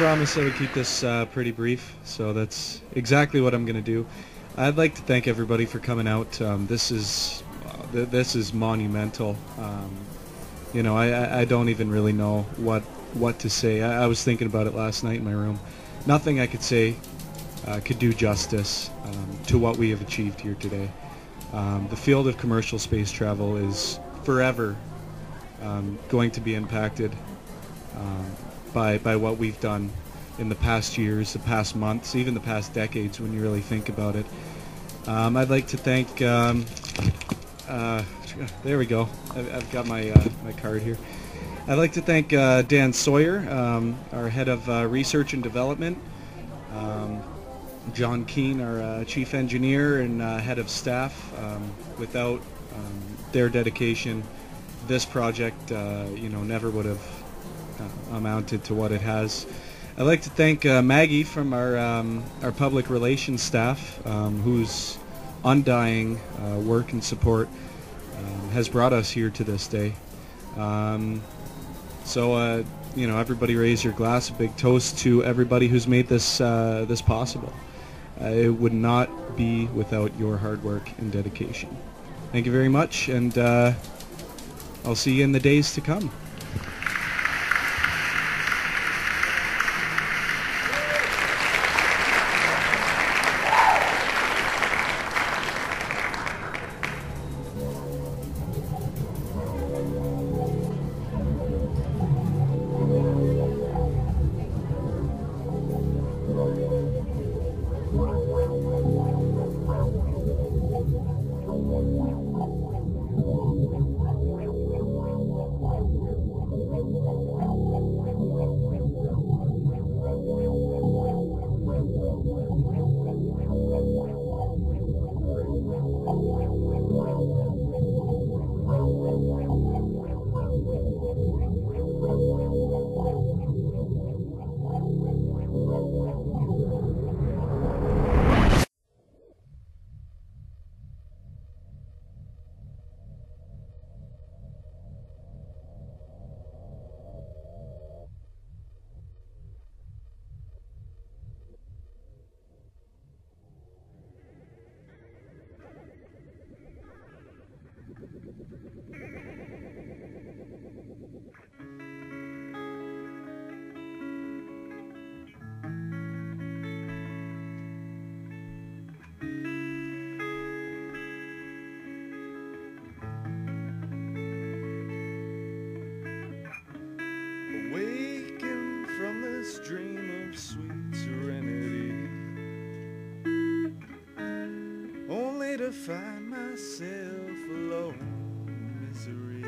You. I would keep this uh, pretty brief, so that's exactly what I'm going to do. I'd like to thank everybody for coming out. Um, this is uh, th- this is monumental. Um, you know, I, I- I don't even really know what what to say. I, I was thinking about it last night in my room. Nothing I could say uh, could do justice um, to what we have achieved here today. Um, the field of commercial space travel is forever um, going to be impacted um, by by what we've done in the past years, the past months, even the past decades, when you really think about it. Um, I'd like to thank. Um, uh, there we go. I've, I've got my uh, my card here. I'd like to thank uh, Dan Sawyer, um, our head of uh, research and development. Um, John Keane, our uh, chief engineer and uh, head of staff. Um, without um, their dedication, this project, you know, never would have amounted to what it has. I'd like to thank uh, Maggie from our um, our public relations staff, um, whose undying uh, work and support um, has brought us here to this day. Um, so, uh, you know, everybody raise your glass. A big toast to everybody who's made this uh, this possible. Uh, it would not be without your hard work and dedication. Thank you very much, and uh, I'll see you in the days to come. To find myself alone in misery.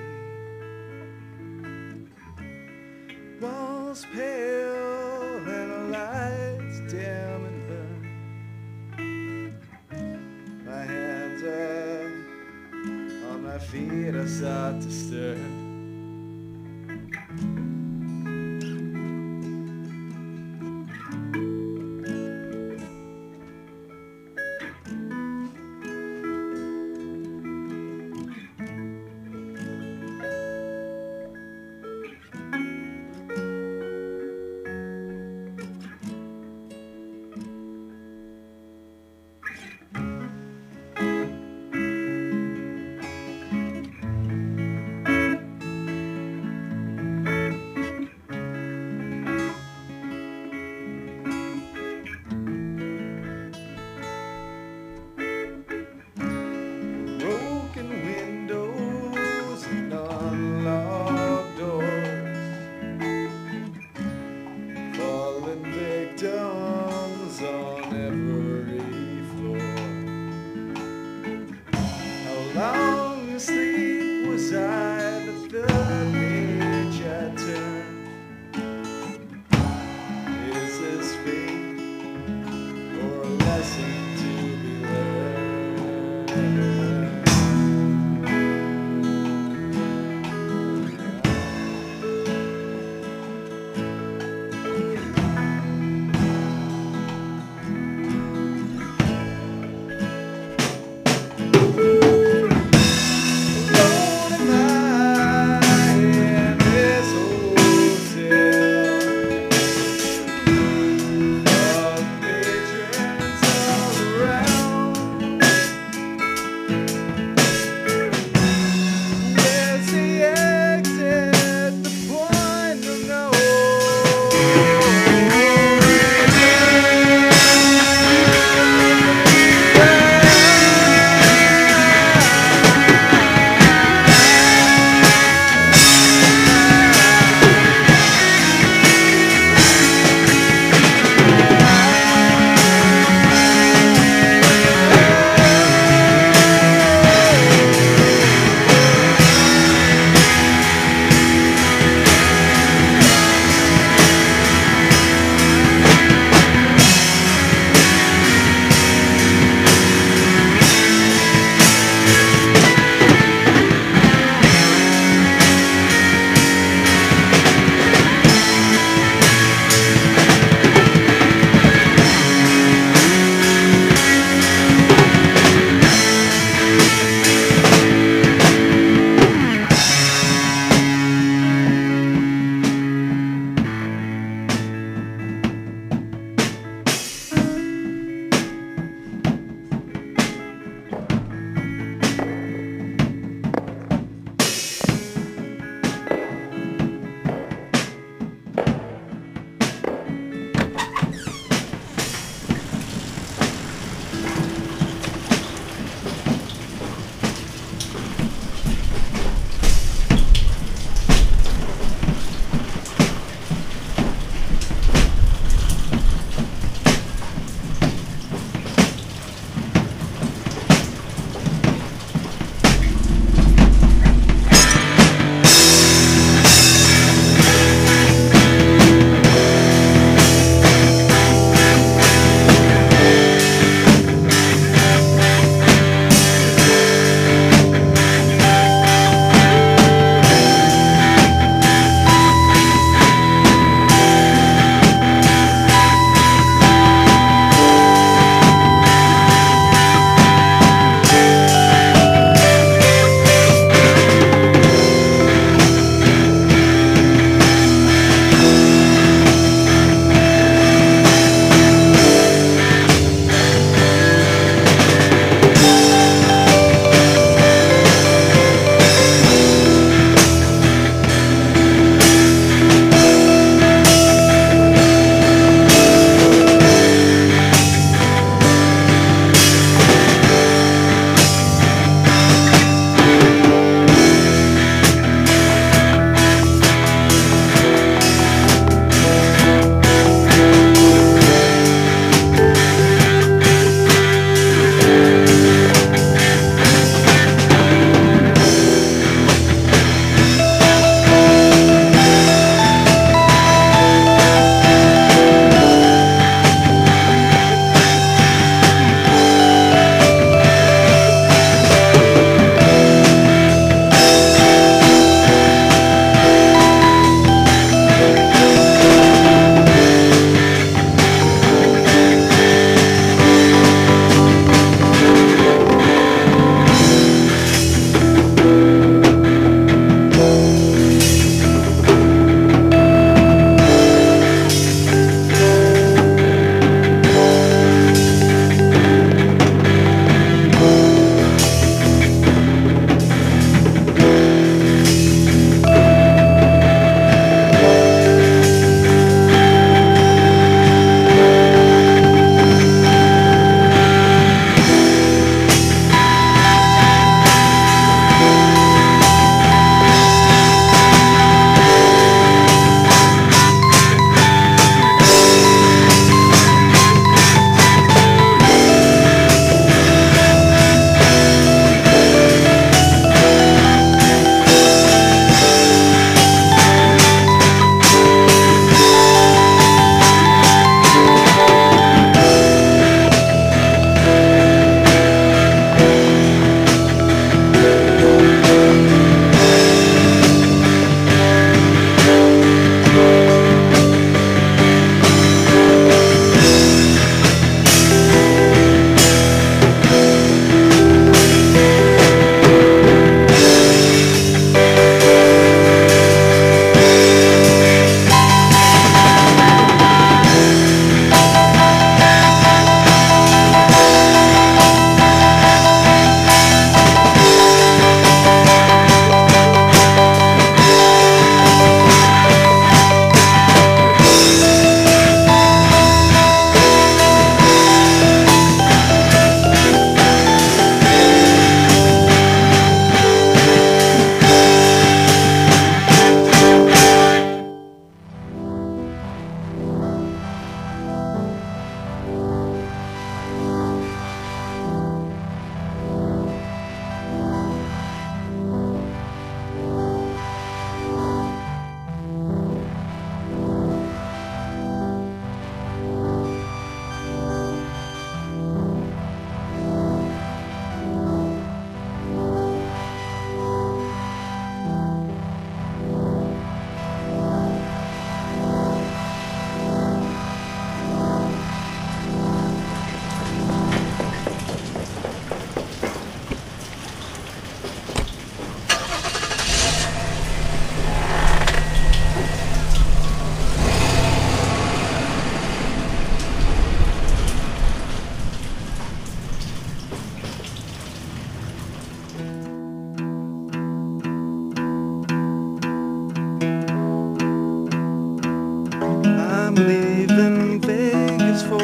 Walls pale and lights dim and burn. My hands are on my feet, I start to stir.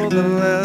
The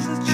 is a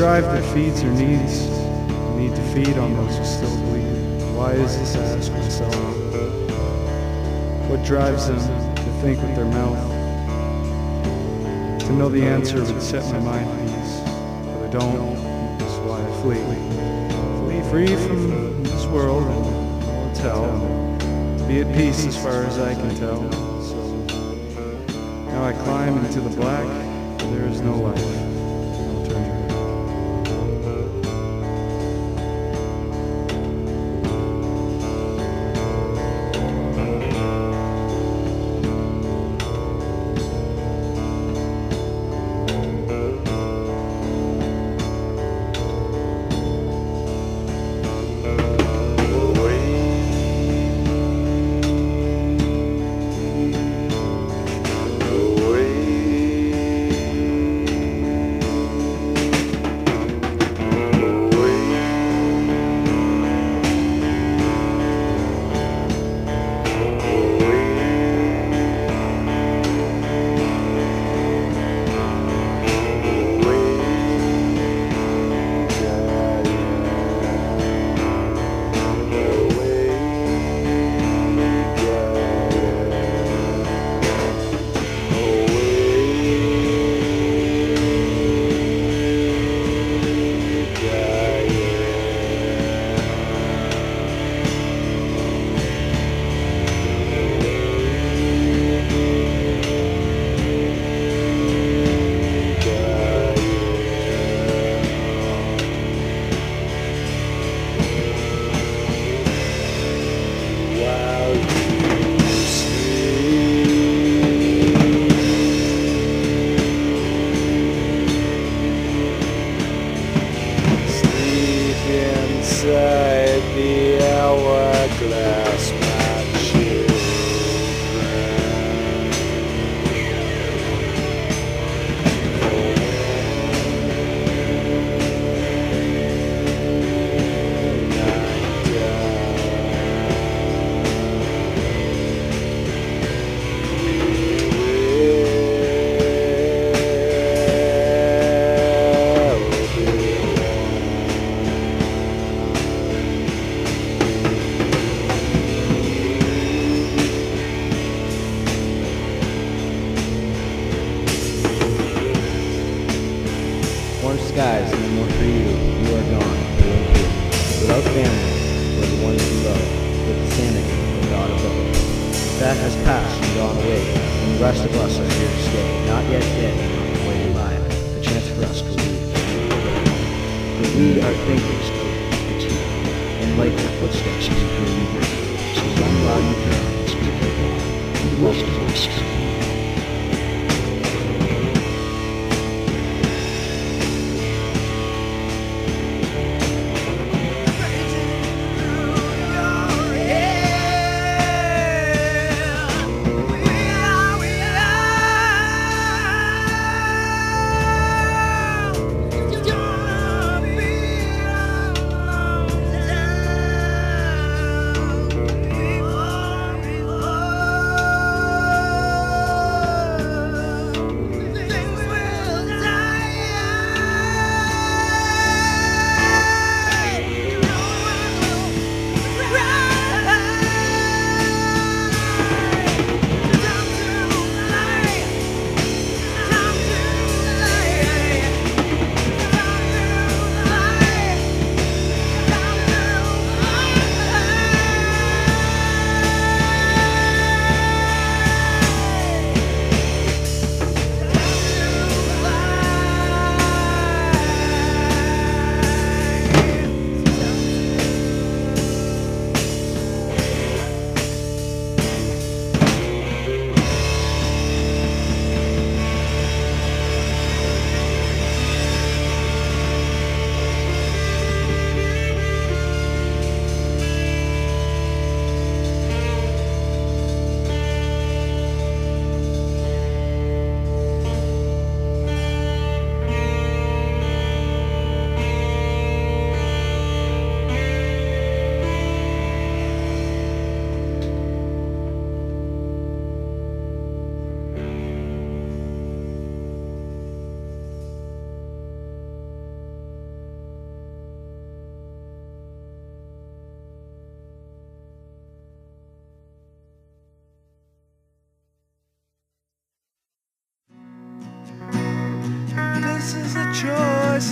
drive that feeds your needs. Need to feed on those who still bleed. Why is this? I ask myself. What drives them to think with their mouth? To know the answer would set my mind at ease. But I don't. That's why I flee. Flee free from this world and all. Be at peace as far as I can tell. So now I climb into the black. There is no life.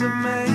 To make